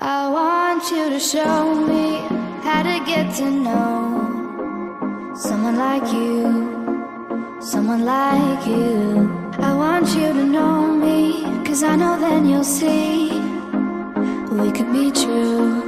I want you to show me how to get to know someone like you, someone like you. I want you to know me, cause I know then you'll see we could be true.